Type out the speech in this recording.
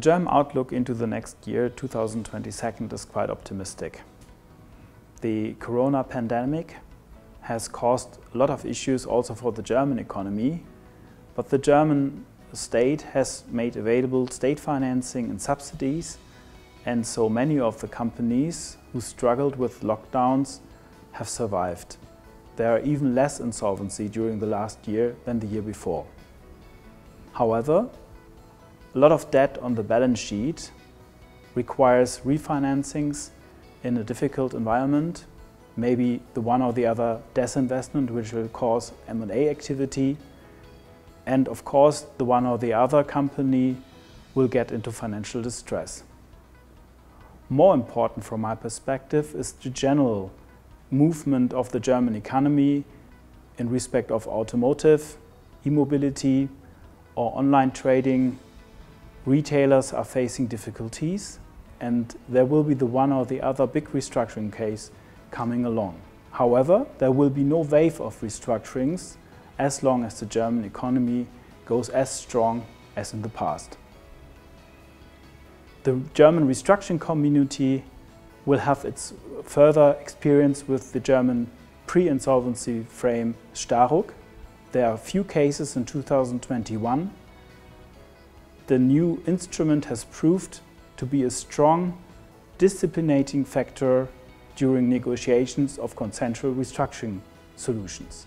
German outlook into the next year, 2022, is quite optimistic. The corona pandemic has caused a lot of issues also for the German economy, but the German state has made available state financing and subsidies, and so many of the companies who struggled with lockdowns have survived. There are even less insolvency during the last year than the year before. However, a lot of debt on the balance sheet requires refinancings in a difficult environment, maybe the one or the other disinvestment which will cause M&A activity, and of course the one or the other company will get into financial distress. More important from my perspective is the general movement of the German economy in respect of automotive, e-mobility or online trading. Retailers are facing difficulties and there will be the one or the other big restructuring case coming along. However, there will be no wave of restructurings as long as the German economy goes as strong as in the past. The German restructuring community will have its further experience with the German pre-insolvency frame StaRUG. There are a few cases in 2021. The new instrument has proved to be a strong disciplinating factor during negotiations of consensual restructuring solutions.